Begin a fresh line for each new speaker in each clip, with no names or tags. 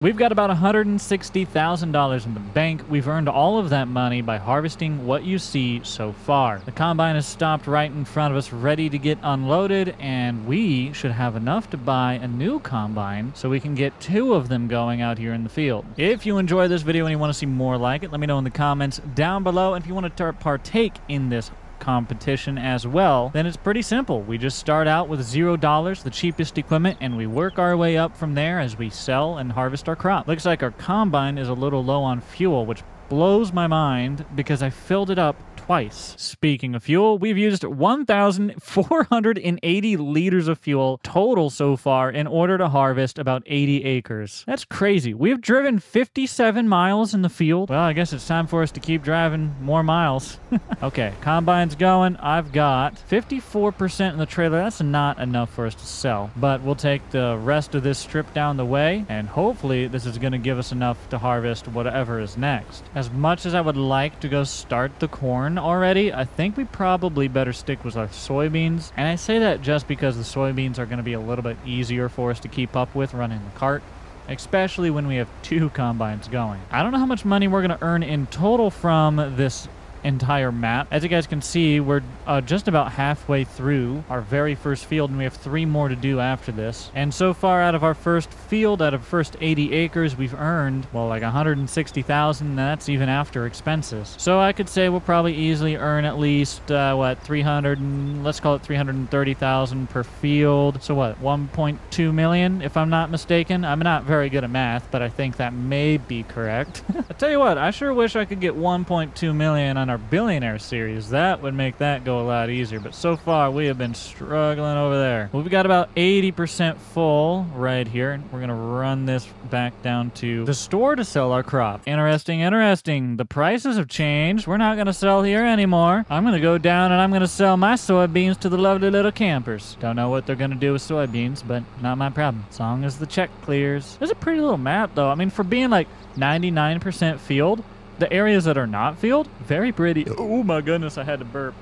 We've got about $160,000 in the bank. We've earned all of that money by harvesting what you see so far. The combine is stopped right in front of us, ready to get unloaded, and we should have enough to buy a new combine so we can get two of them going out here in the field. If you enjoy this video and you want to see more like it, let me know in the comments down below. And if you want to partake in this competition as well, then it's pretty simple. We just start out with zero dollars, the cheapest equipment, and we work our way up from there as we sell and harvest our crop. Looks like our combine is a little low on fuel, which blows my mind because I filled it up twice. Speaking of fuel, we've used 1,480 liters of fuel total so far in order to harvest about 80 acres. That's crazy. We've driven 57 miles in the field. Well, I guess it's time for us to keep driving more miles. okay, combine's going. I've got 54% in the trailer. That's not enough for us to sell, but we'll take the rest of this strip down the way, and hopefully this is going to give us enough to harvest whatever is next. As much as I would like to go start the corn already, I think we probably better stick with our soybeans. And I say that just because the soybeans are going to be a little bit easier for us to keep up with running the cart especially when we have two combines going. I don't know how much money we're going to earn in total from this entire map. As you guys can see, we're uh, just about halfway through our very first field, and we have three more to do after this. And so far, out of our first field, out of first 80 acres, we've earned, well, like 160,000, that's even after expenses. So I could say we'll probably easily earn at least, uh, what, 300, and, let's call it 330,000 per field. So what, 1.2 million, if I'm not mistaken? I'm not very good at math, but I think that may be correct. I tell you what, I sure wish I could get 1.2 million on our billionaire series. That would make that go a lot easier. But so far, we have been struggling over there. Well, we've got about 80% full right here. And we're going to run this back down to the store to sell our crop. Interesting, interesting. The prices have changed. We're not going to sell here anymore. I'm going to go down and I'm going to sell my soybeans to the lovely little campers. Don't know what they're going to do with soybeans, but not my problem. As long as the check clears. There's a pretty little map, though. I mean, for being like 99% field, the areas that are not field, very pretty. Oh my goodness, I had to burp.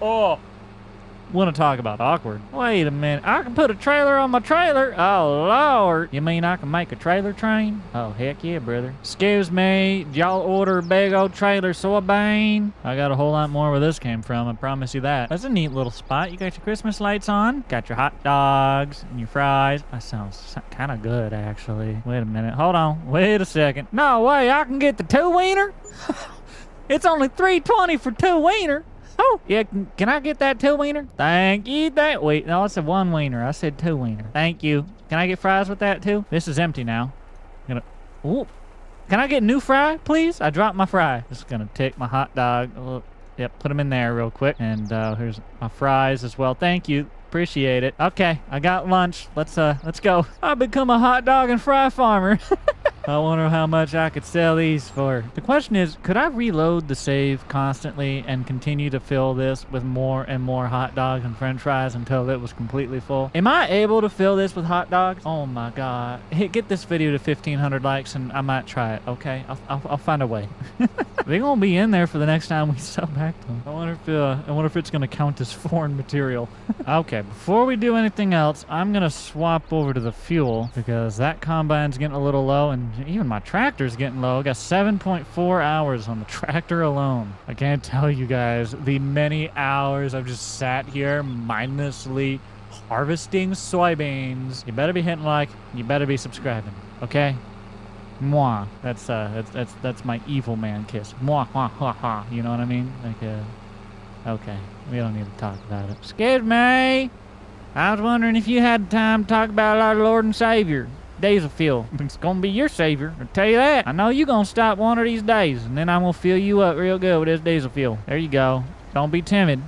Oh, want to talk about awkward. Wait a minute. I can put a trailer on my trailer? Oh, Lord. You mean I can make a trailer train? Oh, heck yeah, brother. Excuse me. Y'all order a big old trailer soybean? I got a whole lot more where this came from. I promise you that. That's a neat little spot. You got your Christmas lights on. Got your hot dogs and your fries. That sounds kind of good, actually. Wait a minute. Hold on. Wait a second. No way. I can get the two wiener? it's only 320 for two wiener. Oh, yeah, can, I get that two wiener? Thank you. That wait, no, I said one wiener. I said two wiener. Thank you. Can I get fries with that too? This is empty now. I'm gonna. Can I get new fry, please? I dropped my fry. Just gonna take my hot dog. Oh, yep, put them in there real quick. And uh, here's my fries as well. Thank you. Appreciate it. Okay, I got lunch. Let's uh, let's go. I've become a hot dog and fry farmer. I wonder how much I could sell these for. The question is, could I reload the save constantly and continue to fill this with more and more hot dogs and french fries until it was completely full? Am I able to fill this with hot dogs? Oh my god. Hey, get this video to 1500 likes and I might try it, okay? I'll, I'll, I'll find a way. They're gonna be in there for the next time we sell back to them. I wonder if uh, I wonder if it's gonna count as foreign material. okay, before we do anything else, I'm gonna swap over to the fuel because that combine's getting a little low and even my tractor's getting low. I got 7.4 hours on the tractor alone. I can't tell you guys the many hours I've just sat here mindlessly harvesting soybeans. You better be hitting like, you better be subscribing, okay? Mwah. That's uh that's that's that's my evil man kiss. Mwah ha ha ha. You know what I mean? Like uh okay. We don't need to talk about it. Excuse me. I was wondering if you had time to talk about our Lord and Savior. Diesel fuel. It's gonna be your savior. I'll tell you that. I know you're gonna stop one of these days, and then I'm gonna fill you up real good with this diesel fuel. There you go. Don't be timid.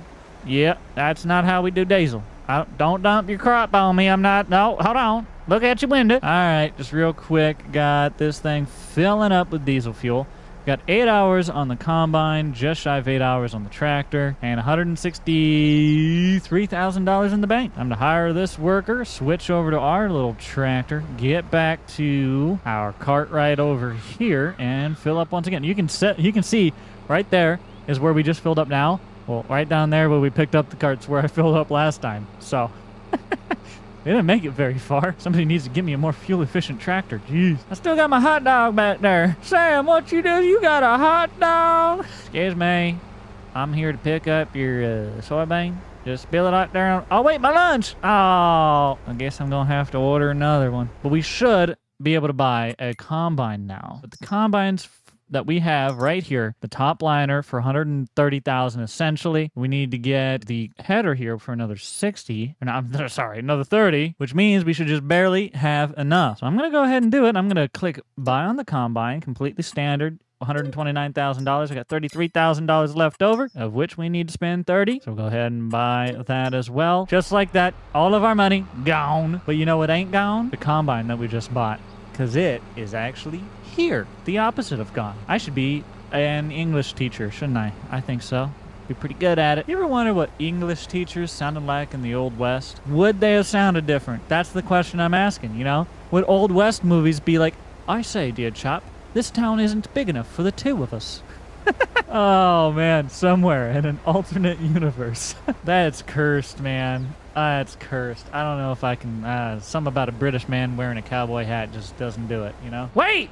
Yep, that's not how we do diesel. I, don't dump your crop on me. I'm not. No, hold on. Look at your window. All right, just real quick. Got this thing filling up with diesel fuel. Got eight hours on the combine, just shy of eight hours on the tractor, and $163,000 in the bank. I'm to hire this worker, switch over to our little tractor, get back to our cart right over here, and fill up once again. You can set, you can see right there is where we just filled up now. Well, right down there where we picked up the carts where I filled up last time. So They didn't make it very far. Somebody needs to give me a more fuel-efficient tractor. Jeez. I still got my hot dog back there. Sam, what you do? You got a hot dog? Excuse me. I'm here to pick up your uh, soybean. Just spill it out there. On- oh, wait, my lunch. Oh, I guess I'm going to have to order another one. But we should be able to buy a combine now. But the combines that we have right here, the top liner for 130,000 essentially. We need to get the header here for another 60. Or not, sorry, another 30, which means we should just barely have enough. So I'm going to go ahead and do it. I'm going to click buy on the combine, completely standard. $129,000. I got $33,000 left over, of which we need to spend 30. So we'll go ahead and buy that as well. Just like that, all of our money gone. But you know what ain't gone? The combine that we just bought. Because it is actually here. The opposite of gone. I should be an English teacher, shouldn't I? I think so. Be pretty good at it. You ever wonder what English teachers sounded like in the Old West? Would they have sounded different? That's the question I'm asking, you know? Would Old West movies be like, I say, dear chap, this town isn't big enough for the two of us. oh man, somewhere in an alternate universe. That's cursed, man. That's cursed. I don't know if I can. Uh, something about a British man wearing a cowboy hat just doesn't do it, you know? Wait!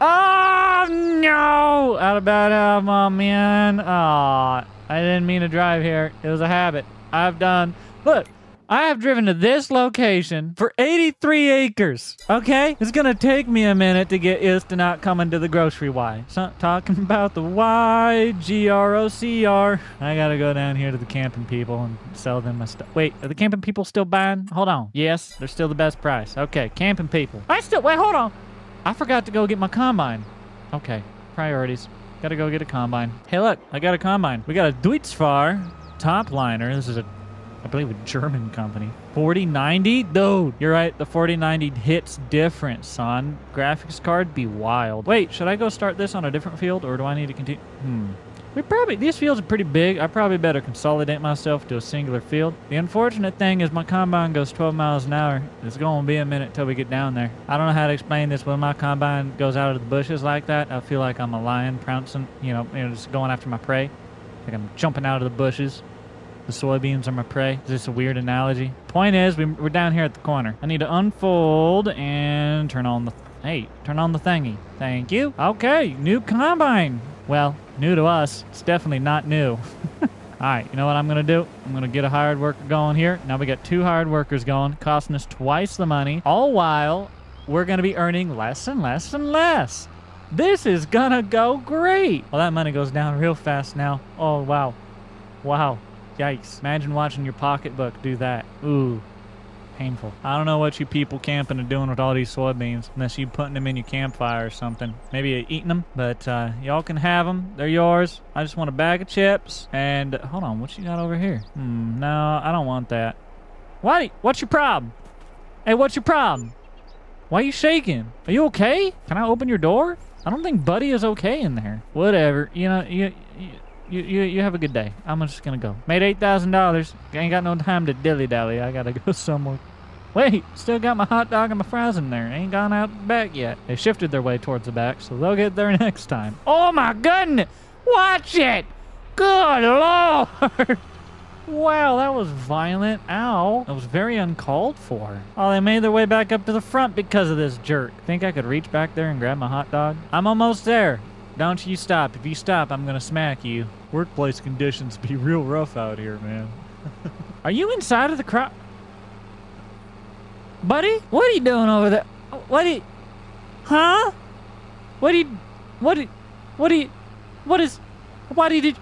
Oh no! Out of bad oh man. Oh, I didn't mean to drive here. It was a habit. I've done. Look, I have driven to this location for 83 acres. Okay? It's gonna take me a minute to get used to not coming to the grocery Y. So, talking about the Y, G-R-O-C-R. I gotta go down here to the camping people and sell them my stuff. Wait, are the camping people still buying? Hold on. Yes, they're still the best price. Okay, camping people. I still, wait, hold on. I forgot to go get my combine. Okay, priorities. Gotta go get a combine. Hey, look, I got a combine. We got a Deutzfahr top liner. This is a I believe a German company. 4090? Dude, you're right. The 4090 hits different, son. Graphics card be wild. Wait, should I go start this on a different field or do I need to continue? Hmm. We probably, these fields are pretty big. I probably better consolidate myself to a singular field. The unfortunate thing is my combine goes 12 miles an hour. It's going to be a minute till we get down there. I don't know how to explain this. When my combine goes out of the bushes like that, I feel like I'm a lion pouncing, you know, you know just going after my prey. Like I'm jumping out of the bushes. The soybeans are my prey. Is this a weird analogy? Point is, we, are down here at the corner. I need to unfold and turn on the... Hey, turn on the thingy. Thank you. Okay, new combine. Well, new to us. It's definitely not new. All right, you know what I'm going to do? I'm going to get a hired worker going here. Now we got two hired workers going, costing us twice the money, all while we're going to be earning less and less and less. This is going to go great. Well, that money goes down real fast now. Oh, wow. Wow. Yikes. Imagine watching your pocketbook do that. Ooh. Painful. I don't know what you people camping are doing with all these soybeans, unless you putting them in your campfire or something. Maybe you're eating them, but uh, y'all can have them. They're yours. I just want a bag of chips. And hold on, what you got over here? Hmm, no, I don't want that. Why? What's your problem? Hey, what's your problem? Why are you shaking? Are you okay? Can I open your door? I don't think Buddy is okay in there. Whatever. You know, you, you you, you, you have a good day. I'm just gonna go. Made $8,000. Ain't got no time to dilly-dally. I gotta go somewhere. Wait, still got my hot dog and my fries in there. Ain't gone out back yet. They shifted their way towards the back, so they'll get there next time. Oh my goodness! Watch it! Good lord! wow, that was violent. Ow. That was very uncalled for. Oh, they made their way back up to the front because of this jerk. Think I could reach back there and grab my hot dog? I'm almost there. Don't you stop. If you stop, I'm gonna smack you. Workplace conditions be real rough out here, man. are you inside of the crowd? Buddy? What are you doing over there? What are you... Huh? What are you... What are, what are you... What is... Why did you...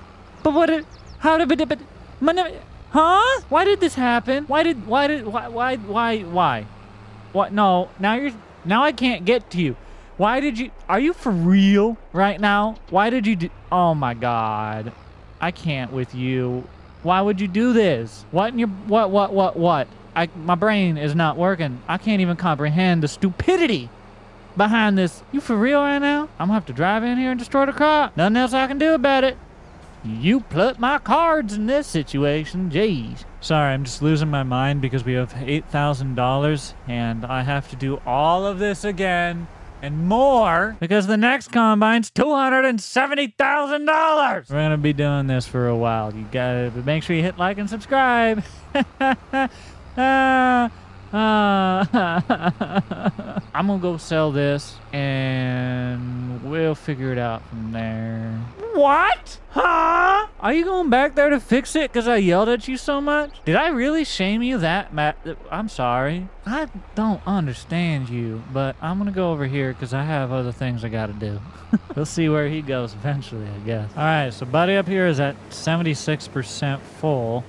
But what... Did, how did... But, but, huh? Why did this happen? Why did... Why did... Why... Why... Why... Why? What? No. Now you're... Now I can't get to you. Why did you... Are you for real right now? Why did you do... Oh, my God. I can't with you. Why would you do this? What in your... What, what, what, what? I, my brain is not working. I can't even comprehend the stupidity behind this. You for real right now? I'm gonna have to drive in here and destroy the car. Nothing else I can do about it. You put my cards in this situation. Jeez. Sorry, I'm just losing my mind because we have $8,000 and I have to do all of this again and more because the next combine's $270,000. We're going to be doing this for a while. You got to make sure you hit like and subscribe. uh, Uh, I'm gonna go sell this and we'll figure it out from there. What? Huh? Are you going back there to fix it because I yelled at you so much? Did I really shame you that Matt? I'm sorry. I don't understand you, but I'm gonna go over here because I have other things I gotta do. we'll see where he goes eventually, I guess. All right, so Buddy up here is at 76% full.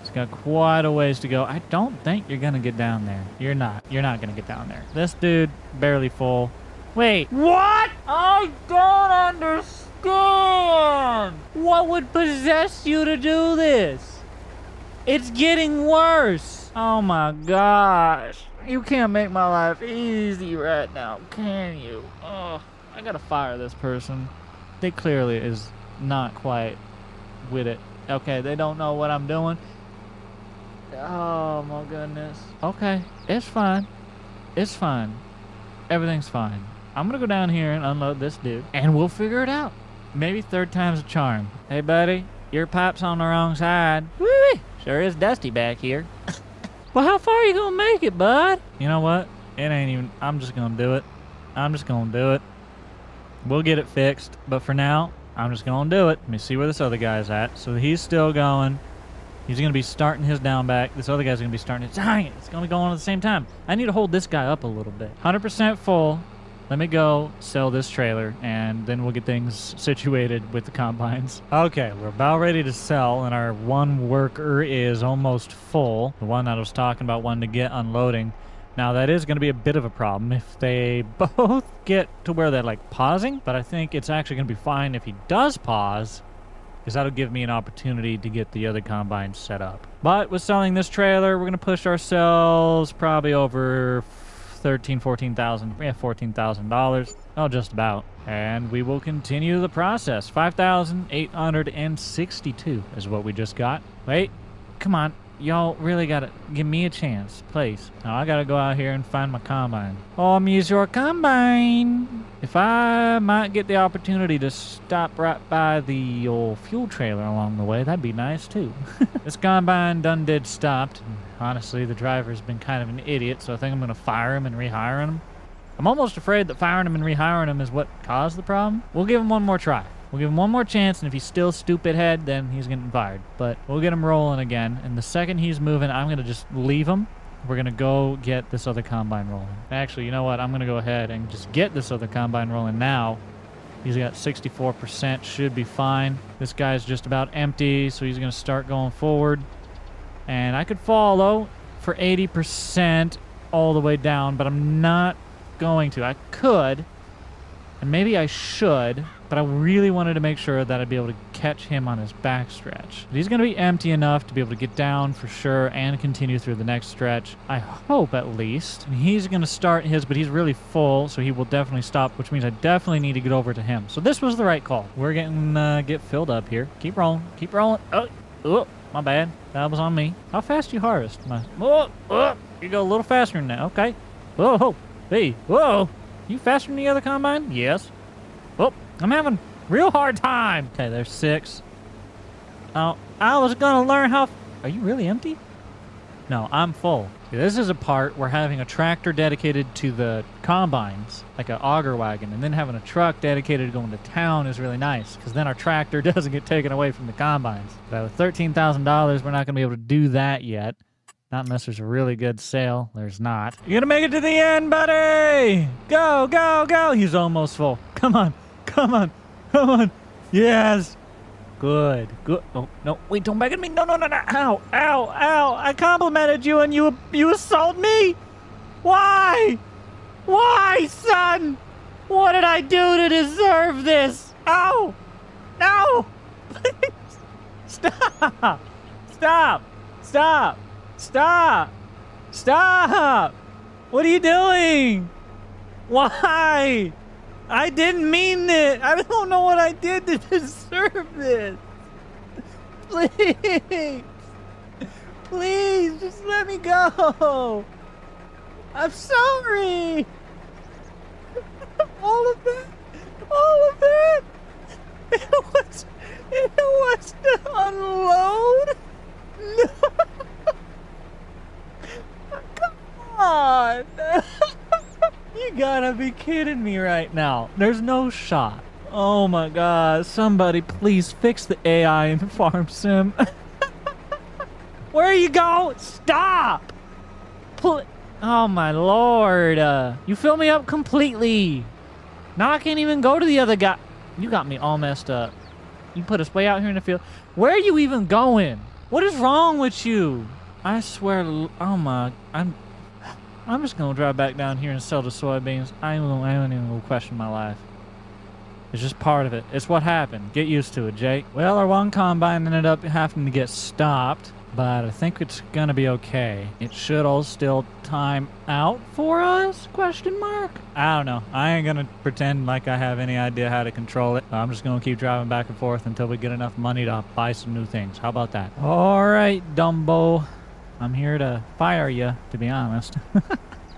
It's got quite a ways to go. I don't think you're gonna get down there. You're not. You're not gonna get down there. This dude, barely full. Wait. What? I don't understand. What would possess you to do this? It's getting worse. Oh my gosh. You can't make my life easy right now, can you? Oh, I gotta fire this person. They clearly is not quite with it. Okay, they don't know what I'm doing. Oh my goodness. Okay, it's fine. It's fine. Everything's fine. I'm gonna go down here and unload this dude, and we'll figure it out. Maybe third time's a charm. Hey, buddy, your pipe's on the wrong side. Woo! Sure is dusty back here. well, how far are you gonna make it, bud? You know what? It ain't even. I'm just gonna do it. I'm just gonna do it. We'll get it fixed, but for now, I'm just gonna do it. Let me see where this other guy's at. So he's still going. He's going to be starting his down back. This other guy's going to be starting his... Dang It's going to go on at the same time. I need to hold this guy up a little bit. 100% full. Let me go sell this trailer, and then we'll get things situated with the combines. Okay, we're about ready to sell, and our one worker is almost full. The one that I was talking about wanting to get unloading. Now, that is going to be a bit of a problem if they both get to where they're, like, pausing. But I think it's actually going to be fine if he does pause because that'll give me an opportunity to get the other combines set up. But with selling this trailer, we're going to push ourselves probably over 13, 14,000, yeah, $14,000. Oh, just about. And we will continue the process. 5,862 is what we just got. Wait, come on. Y'all really gotta give me a chance, please. Now I gotta go out here and find my combine. Oh, I'm use your combine. If I might get the opportunity to stop right by the old fuel trailer along the way, that'd be nice too. this combine done did stopped. Honestly, the driver's been kind of an idiot, so I think I'm gonna fire him and rehire him. I'm almost afraid that firing him and rehiring him is what caused the problem. We'll give him one more try. We'll give him one more chance, and if he's still stupid head, then he's getting fired. But we'll get him rolling again, and the second he's moving, I'm going to just leave him. We're going to go get this other combine rolling. Actually, you know what? I'm going to go ahead and just get this other combine rolling now. He's got 64%, should be fine. This guy's just about empty, so he's going to start going forward. And I could follow for 80% all the way down, but I'm not going to. I could, and maybe I should, but I really wanted to make sure that I'd be able to catch him on his backstretch. He's going to be empty enough to be able to get down for sure and continue through the next stretch. I hope at least. And he's going to start his, but he's really full, so he will definitely stop, which means I definitely need to get over to him. So this was the right call. We're getting uh, get filled up here. Keep rolling. Keep rolling. Oh, oh, my bad. That was on me. How fast you harvest? My, oh, oh, you go a little faster that. Okay. Whoa, hey, whoa. You faster than the other combine? Yes. Oh, I'm having real hard time. Okay, there's six. Oh, I was gonna learn how... Are you really empty? No, I'm full. See, this is a part where having a tractor dedicated to the combines, like an auger wagon, and then having a truck dedicated to going to town is really nice, because then our tractor doesn't get taken away from the combines. But with $13,000, we're not going to be able to do that yet. Not unless there's a really good sale. There's not. You're gonna make it to the end, buddy! Go, go, go! He's almost full. Come on, come on, come on. Yes! Good, good. Oh, no, wait, don't back at me. No, no, no, no. Ow, ow, ow. I complimented you and you, you assault me? Why? Why, son? What did I do to deserve this? Ow! No! Please! Stop! Stop! Stop! Stop! Stop! What are you doing? Why? I didn't mean it. I don't know what I did to deserve this. Please. Please, just let me go. I'm sorry. All of that. All of that. It was, it was to unload. No. Come kidding me right now? There's no shot. Oh my god, somebody please fix the AI in the farm sim. Where you go? Stop! Pl oh my lord. Uh, you fill me up completely. Now I can't even go to the other guy. You got me all messed up. You put us way out here in the field. Where are you even going? What is wrong with you? I swear, oh my, I'm, I'm just gonna drive back down here and sell the soybeans. I don't, I don't even question my life. It's just part of it. It's what happened. Get used to it, Jake. Well, our one combine ended up having to get stopped but I think it's gonna be okay. It should all still time out for us? Question mark? I don't know. I ain't gonna pretend like I have any idea how to control it. I'm just gonna keep driving back and forth until we get enough money to buy some new things. How about that? All right, Dumbo. I'm here to fire you, to be honest.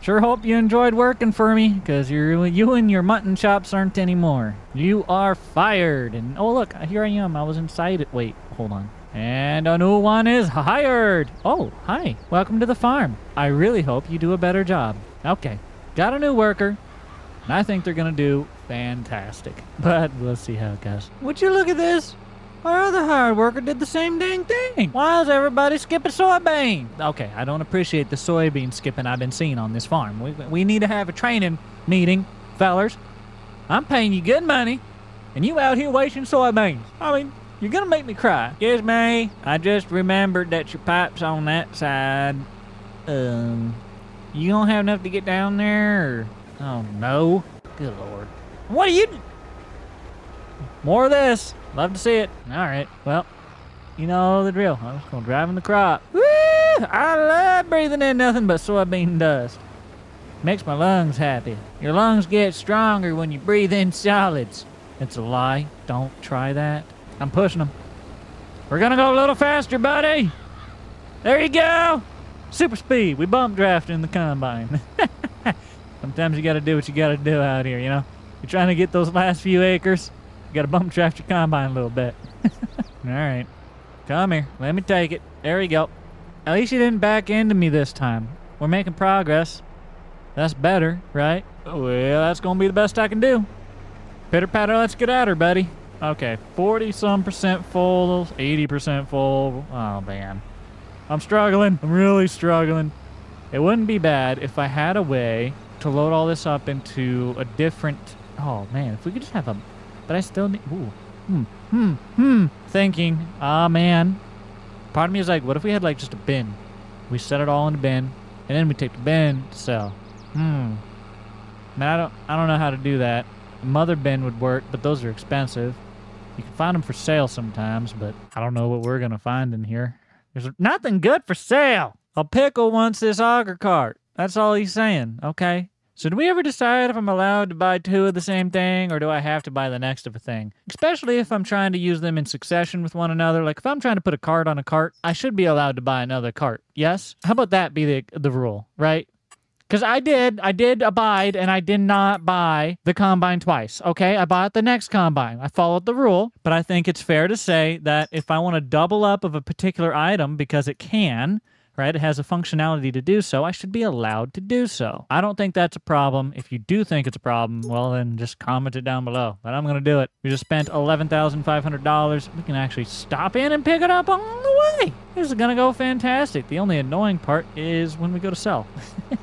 Sure hope you enjoyed working for me, because you and your mutton chops aren't anymore. You are fired. And oh, look, here I am. I was inside it. Wait, hold on. And a new one is hired. Oh, hi. Welcome to the farm. I really hope you do a better job. Okay, got a new worker. And I think they're going to do fantastic. But we'll see how it goes. Would you look at this? Our other hired worker did the same dang thing. Why is everybody skipping soybean? Okay, I don't appreciate the soybean skipping I've been seeing on this farm. We, we need to have a training meeting, fellers. I'm paying you good money, and you out here wasting soybeans. I mean, you're gonna make me cry. Yes, May. I just remembered that your pipe's on that side. Um, you don't have enough to get down there? Or... Oh, no. Good lord. What are you... More of this. Love to see it. All right. Well, you know the drill. I'm just gonna drive in the crop. Woo! I love breathing in nothing but soybean dust. Makes my lungs happy. Your lungs get stronger when you breathe in solids. It's a lie. Don't try that. I'm pushing them. We're gonna go a little faster, buddy. There you go. Super speed. We bump draft in the combine. Sometimes you gotta do what you gotta do out here, you know? You're trying to get those last few acres. You gotta bump draft your combine a little bit. All right. Come here. Let me take it. There we go. At least you didn't back into me this time. We're making progress. That's better, right? Well, that's gonna be the best I can do. Pitter patter, let's get at her, buddy. Okay, 40 some percent full, 80 percent full. Oh man. I'm struggling. I'm really struggling. It wouldn't be bad if I had a way to load all this up into a different... Oh man, if we could just have a... But I still need... Ooh. Hmm. Hmm. Hmm. Thinking. Ah man. Part of me is like, what if we had like just a bin? We set it all in a bin, and then we take the bin to sell. Hmm. Man, I don't, I don't know how to do that. A mother bin would work, but those are expensive. You can find them for sale sometimes, but I don't know what we're going to find in here. There's nothing good for sale. A pickle wants this auger cart. That's all he's saying, okay? So do we ever decide if I'm allowed to buy two of the same thing or do I have to buy the next of a thing? Especially if I'm trying to use them in succession with one another. Like if I'm trying to put a cart on a cart, I should be allowed to buy another cart. Yes? How about that be the the rule, right? Because I did, I did abide and I did not buy the combine twice. Okay, I bought the next combine. I followed the rule, but I think it's fair to say that if I want to double up of a particular item because it can, right, it has a functionality to do so, I should be allowed to do so. I don't think that's a problem. If you do think it's a problem, well, then just comment it down below. But I'm going to do it. We just spent $11,500. We can actually stop in and pick it up on the way. This is going to go fantastic. The only annoying part is when we go to sell.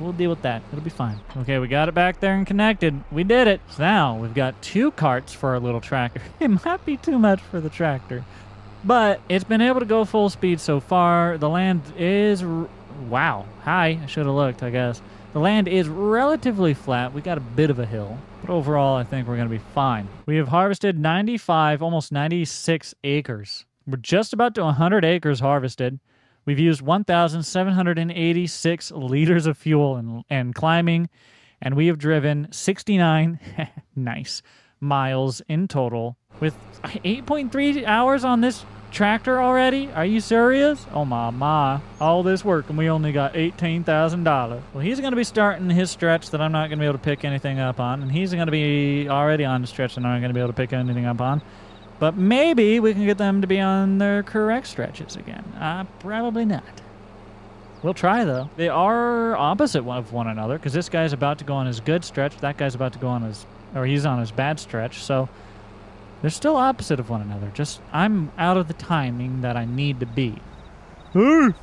We'll deal with that. It'll be fine. Okay, we got it back there and connected. We did it. So now we've got two carts for our little tractor. It might be too much for the tractor, but it's been able to go full speed so far. The land is... Wow. Hi. I should have looked, I guess. The land is relatively flat. We got a bit of a hill. But overall, I think we're going to be fine. We have harvested 95, almost 96 acres. We're just about to 100 acres harvested. We've used 1,786 liters of fuel and, and climbing, and we have driven 69 nice miles in total with 8.3 hours on this tractor already? Are you serious? Oh my my. All this work and we only got $18,000. Well, he's going to be starting his stretch that I'm not going to be able to pick anything up on, and he's going to be already on the stretch that I'm not going to be able to pick anything up on. But maybe we can get them to be on their correct stretches again. Uh, probably not. We'll try, though. They are opposite of one another because this guy's about to go on his good stretch. That guy's about to go on his, or he's on his bad stretch. So they're still opposite of one another. Just I'm out of the timing that I need to be.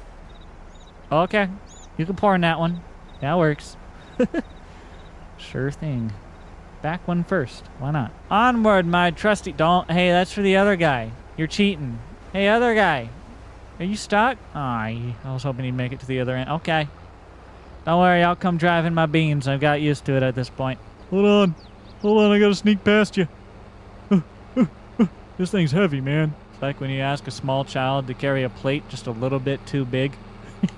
okay. You can pour in that one. That works. sure thing. Back one first. Why not? Onward, my trusty. Don't. Hey, that's for the other guy. You're cheating. Hey, other guy. Are you stuck? Oh, I was hoping he'd make it to the other end. Okay. Don't worry, I'll come driving my beans. I've got used to it at this point.
Hold on. Hold on, I gotta sneak past you. This thing's heavy, man.
It's like when you ask a small child to carry a plate just a little bit too big.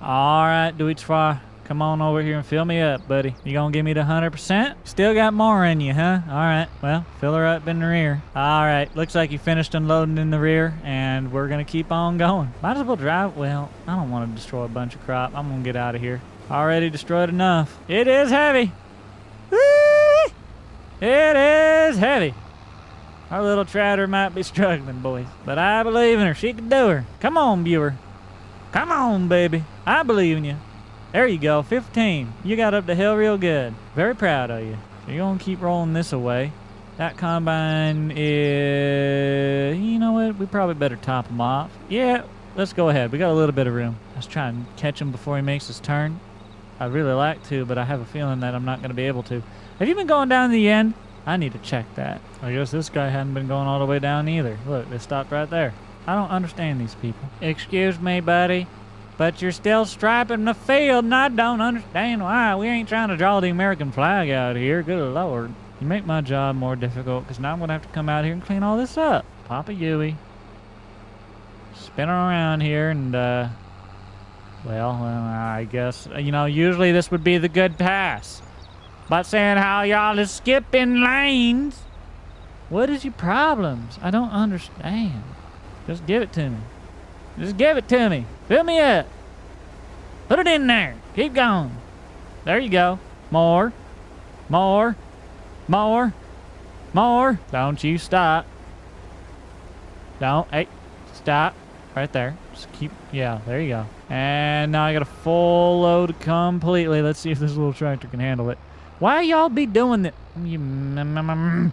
All right, Deutz-Fahr. Come on over here and fill me up, buddy. You gonna give me the 100%? Still got more in you, huh? All right. Well, fill her up in the rear. All right. Looks like you finished unloading in the rear, and we're gonna keep on going. Might as well drive. Well, I don't want to destroy a bunch of crop. I'm gonna get out of here. Already destroyed enough. It is heavy. It is heavy. Our little trotter might be struggling, boys, but I believe in her. She can do her. Come on, viewer. Come on, baby. I believe in you. There you go, 15. You got up the hill real good. Very proud of you. So you're to keep rolling this away. That combine is... You know what? We probably better top him off. Yeah, let's go ahead. We got a little bit of room. Let's try and catch him before he makes his turn. I'd really like to, but I have a feeling that I'm not to be able to. Have you been going down to the end? I need to check that. I guess this guy hadn't been going all the way down either. Look, they stopped right there. I don't understand these people. Excuse me, buddy. But you're still striping the field, and I don't understand why. We ain't trying to draw the American flag out here. Good lord. You make my job more difficult, because now I'm going to have to come out here and clean all this up. Papa Yui. Spinning around here, and, uh... Well, I guess, you know, usually this would be the good pass. But saying how y'all is skipping lanes. What is your problems? I don't understand. Just give it to me. Just give it to me. Fill me up. Put it in there. Keep going. There you go. More. More. More. More. Don't you stop. Don't. Hey. Stop. Right there. Just keep. Yeah, there you go. And now I got a full load completely. Let's see if this little tractor can handle it. Why y'all be doing that? Mm, mm, mm,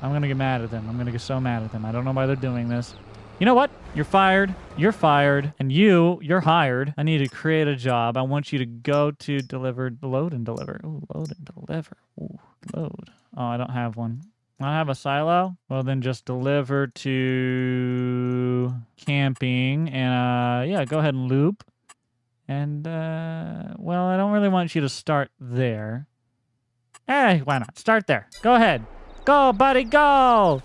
I'm gonna get mad at them. I'm gonna get so mad at them. I don't know why they're doing this. You know what? You're fired. You're fired. And you, you're hired. I need to create a job. I want you to go to deliver, load and deliver. Ooh, load and deliver. Ooh, load. Oh, I don't have one. I have a silo. Well, then just deliver to camping. And uh, yeah, go ahead and loop. And, uh, well, I don't really want you to start there. Hey, why not? Start there. Go ahead. Go, buddy, go!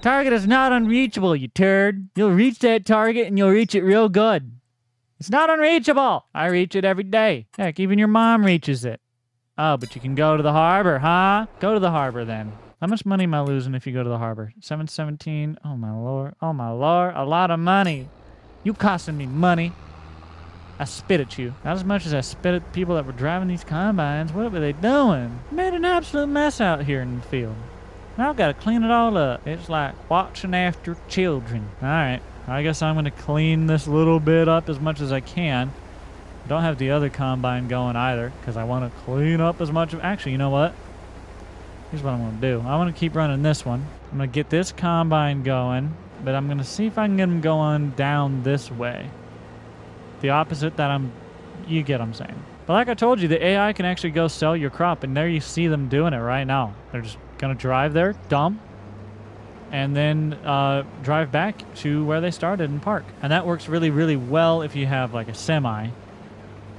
Target is not unreachable, you turd. You'll reach that target and you'll reach it real good. It's not unreachable. I reach it every day. Heck, even your mom reaches it. Oh, but you can go to the harbor, huh? Go to the harbor then. How much money am I losing if you go to the harbor? 717. Oh my lord. Oh my lord. A lot of money. You costing me money. I spit at you. Not as much as I spit at people that were driving these combines. What were they doing? Made an absolute mess out here in the field. Now I've got to clean it all up. It's like watching after children. All right. I guess I'm going to clean this little bit up as much as I can. Don't have the other combine going either because I want to clean up as much of... Actually, you know what? Here's what I'm going to do. I want to keep running this one. I'm going to get this combine going, but I'm going to see if I can get them going down this way the opposite that I'm, you get what I'm saying. But like I told you, the AI can actually go sell your crop, and there you see them doing it right now. They're just gonna drive there, dump, and then uh, drive back to where they started and park. And that works really, really well if you have like a semi,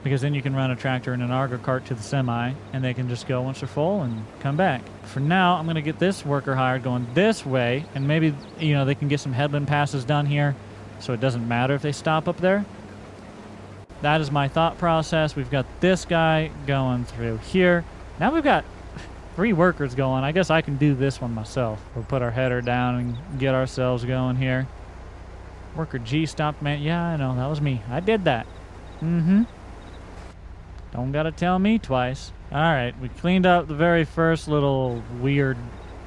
because then you can run a tractor and an auger cart to the semi, and they can just go once they're full and come back. For now, I'm gonna get this worker hired going this way, and maybe you know they can get some headland passes done here, so it doesn't matter if they stop up there. That is my thought process. We've got this guy going through here. Now we've got three workers going. I guess I can do this one myself. We'll put our header down and get ourselves going here. Worker G stopped man. Yeah, I know. That was me. I did that. Mm-hmm. Don't gotta tell me twice. Alright, we cleaned up the very first little weird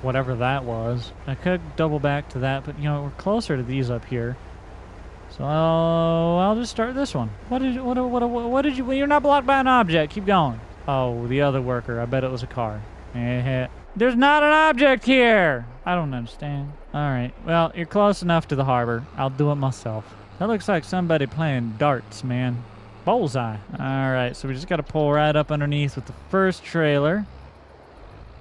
whatever that was. I could double back to that, but you know, we're closer to these up here. So I'll just start this one. What did you, what, what, what, did you, well, you're not blocked by an object. Keep going. Oh, the other worker. I bet it was a car. Eh, There's not an object here. I don't understand. All right. Well, you're close enough to the harbor. I'll do it myself. That looks like somebody playing darts, man. Bullseye. All right. So we just got to pull right up underneath with the first trailer.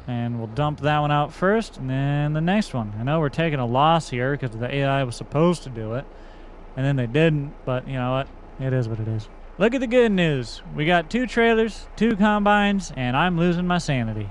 And we'll dump that one out first, and then the next one. I know we're taking a loss here because the AI was supposed to do it, and then they didn't, but you know what? It is what it is. Look at the good news. We got two trailers, two combines, and I'm losing my sanity.